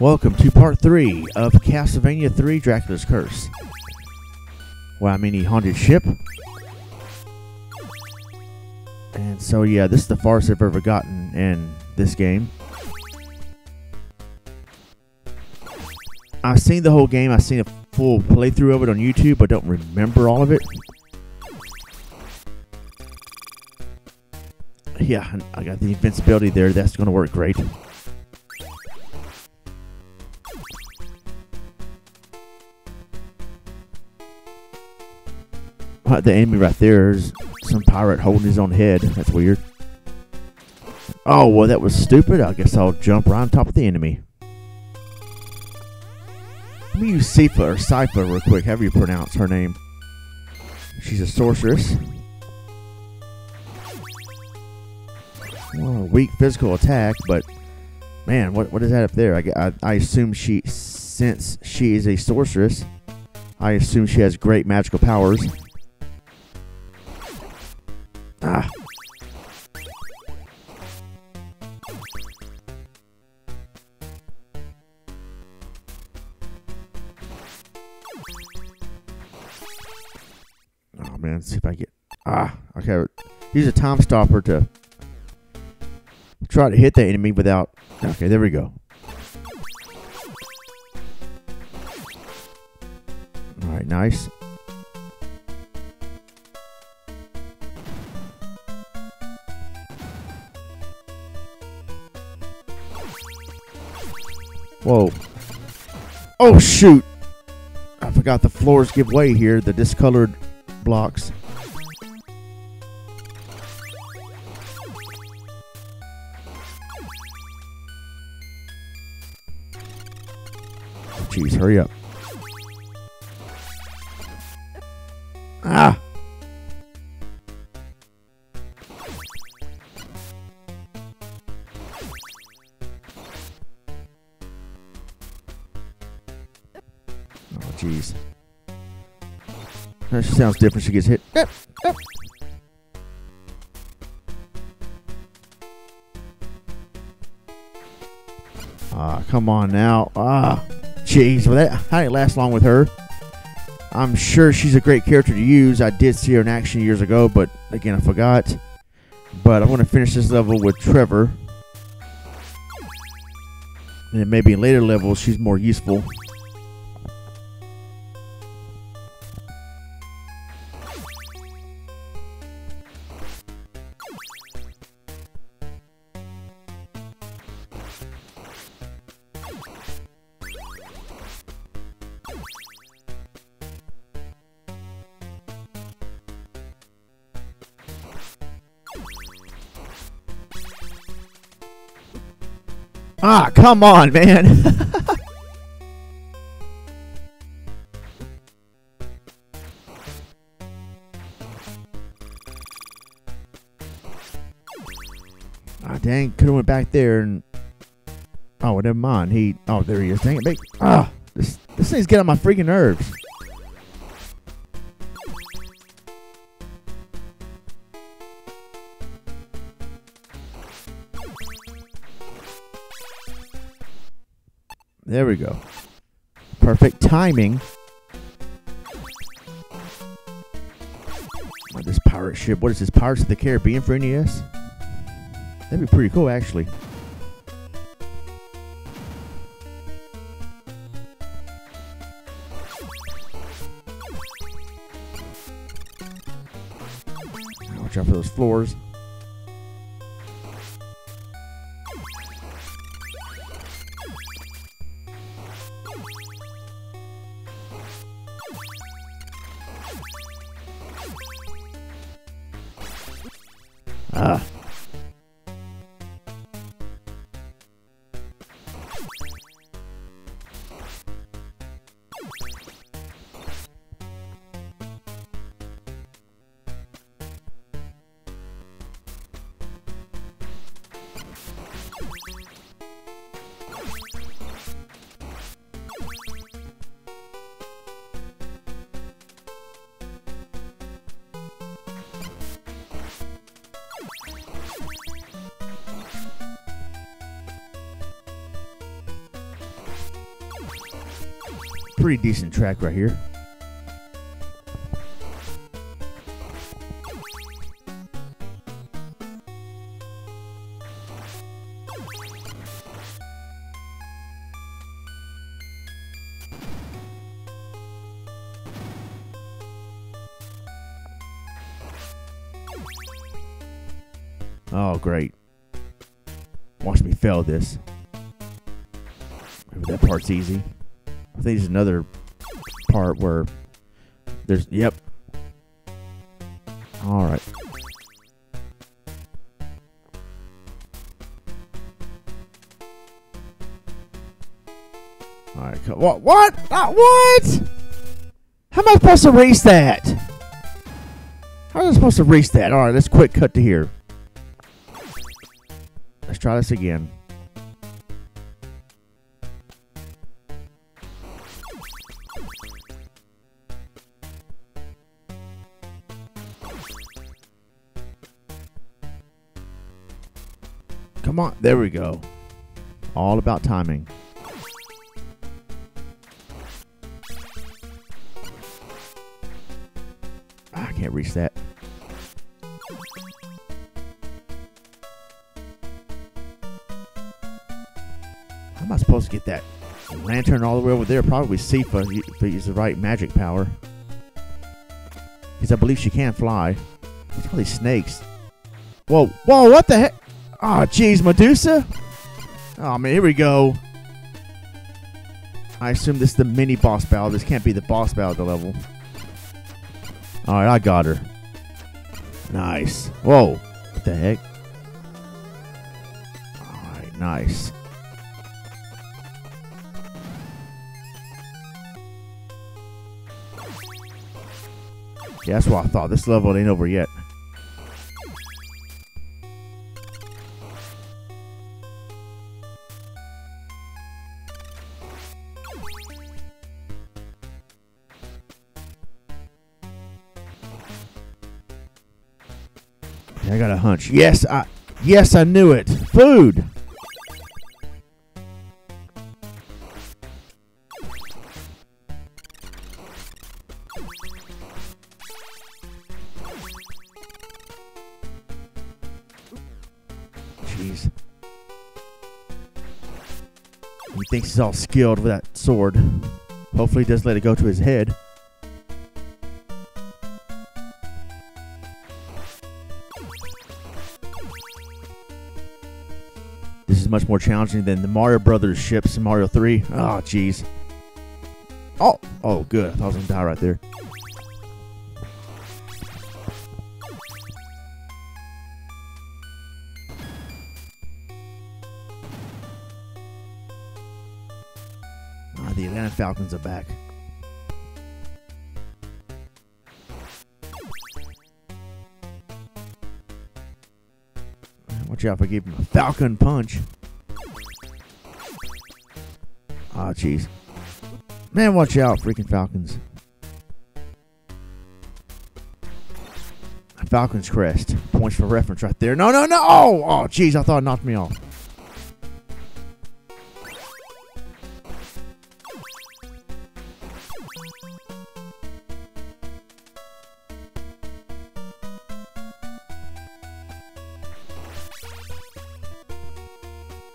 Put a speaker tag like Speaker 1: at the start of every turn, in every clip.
Speaker 1: Welcome to part three of Castlevania 3 Dracula's Curse. Well, I mean, the haunted ship. And so, yeah, this is the farthest I've ever gotten in this game. I've seen the whole game. I've seen a full playthrough of it on YouTube, but don't remember all of it. Yeah, I got the invincibility there. That's going to work great. Uh, the enemy right there is some pirate holding his own head. That's weird. Oh, well, that was stupid. I guess I'll jump right on top of the enemy. Let me use Sifa or Sypha real quick, however you pronounce her name. She's a sorceress. Well, weak physical attack, but man, what what is that up there? I, I, I assume she, since she is a sorceress, I assume she has great magical powers. Ah. Oh man, let's see if I get ah okay. Use a time stopper to try to hit the enemy without. Okay, there we go. All right, nice. Whoa. Oh, shoot. I forgot the floors give way here, the discolored blocks. Jeez, hurry up. That sounds different. She gets hit. Ah, come on now. Ah, jeez. Well, that I didn't last long with her. I'm sure she's a great character to use. I did see her in action years ago, but again, I forgot. But I want to finish this level with Trevor. And then maybe in later levels, she's more useful. Ah, come on, man. ah, dang. Could have went back there and... Oh, never mind. He... Oh, there he is. Dang it. Big... Ah, this, this thing's getting on my freaking nerves. There we go. Perfect timing. This pirate ship. What is this? Pirates of the Caribbean for NES? That'd be pretty cool, actually. Watch out for those floors. Pretty decent track right here. Oh, great. Watch me fail this. That part's easy. I think there's another part where there's. Yep. Alright. Alright, what? What? Uh, what? How am I supposed to race that? How am I supposed to race that? Alright, let's quick cut to here. Let's try this again. There we go. All about timing. I can't reach that. How am I supposed to get that lantern all the way over there? Probably Sifa if he the right magic power. Because I believe she can't fly. It's probably snakes. Whoa, whoa, what the heck? Oh, jeez, Medusa? Oh, man, here we go. I assume this is the mini boss battle. This can't be the boss battle of the level. Alright, I got her. Nice. Whoa. What the heck? Alright, nice. Yeah, that's what I thought. This level ain't over yet. I got a hunch. Yes, I yes, I knew it. Food. Jeez. He thinks he's all skilled with that sword. Hopefully, he doesn't let it go to his head. Much more challenging than the Mario Brothers ships in Mario 3. Oh, jeez. Oh, oh, good. I thought I was gonna die right there. Ah, the Atlanta Falcons are back. Watch out if I give him a Falcon punch. Ah, jeez. Man, watch out, freaking Falcons. Falcon's crest. Points for reference right there. No, no, no! Oh, oh, jeez, I thought it knocked me off.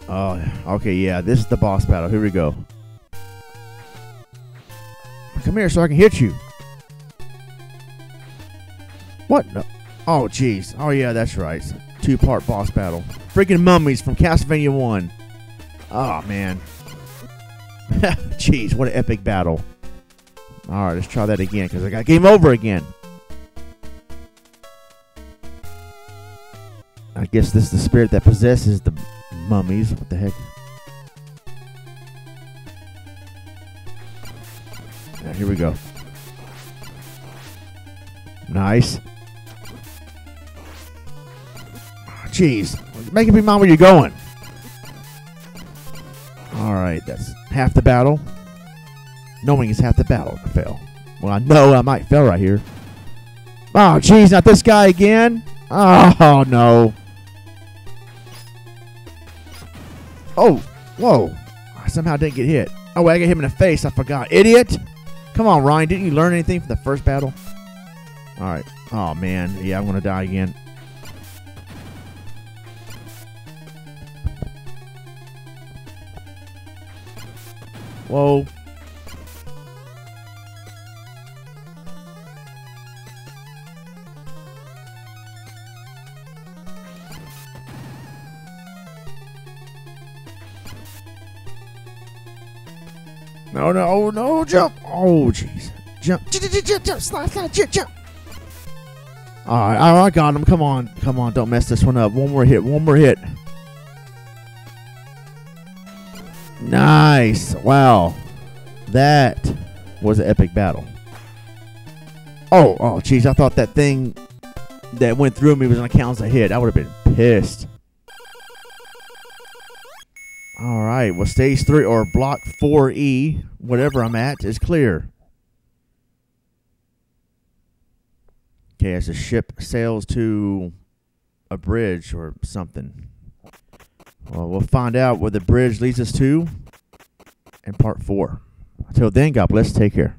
Speaker 1: Oh, okay, yeah, this is the boss battle. Here we go. Come here so I can hit you. What? No. Oh, jeez. Oh, yeah, that's right. Two part boss battle. Freaking mummies from Castlevania 1. Oh, man. jeez, what an epic battle. Alright, let's try that again because I got game over again. I guess this is the spirit that possesses the mummies. What the heck? Yeah, here we go. Nice. Ah, jeez. Making me mind where you're going. Alright, that's half the battle. Knowing is half the battle. I fail. Well, I know I might fail right here. Oh, jeez, not this guy again. Oh, no. Oh, whoa. I somehow didn't get hit. Oh, wait, I got him in the face. I forgot. Idiot. Come on, Ryan. Didn't you learn anything from the first battle? All right. Oh, man. Yeah, I'm going to die again. Whoa. Oh no, no, no, jump. Oh, jeez. Jump. Jump, jump, jump, slide, slide, jump, jump. All right, all right, I got him. Come on, come on, don't mess this one up. One more hit, one more hit. Nice. Wow. That was an epic battle. Oh, oh, jeez. I thought that thing that went through me was going to count as a hit. I would have been pissed. All right. Well, stage three or block 4E, whatever I'm at, is clear. Okay, as the ship sails to a bridge or something. Well, we'll find out where the bridge leads us to in part four. Until then, God bless. Take care.